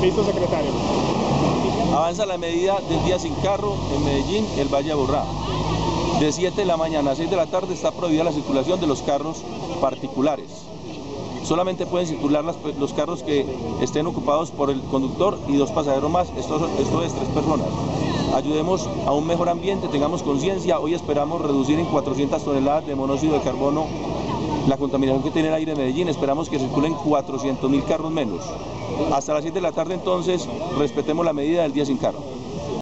Listo, secretario. Avanza la medida del día sin carro en Medellín, el Valle Aburrá. De 7 de la mañana a 6 de la tarde está prohibida la circulación de los carros particulares. Solamente pueden circular los carros que estén ocupados por el conductor y dos pasajeros más, esto, esto es tres personas. Ayudemos a un mejor ambiente, tengamos conciencia, hoy esperamos reducir en 400 toneladas de monóxido de carbono la contaminación que tiene el aire en Medellín, esperamos que circulen 400 mil carros menos. Hasta las 7 de la tarde entonces respetemos la medida del día sin carro.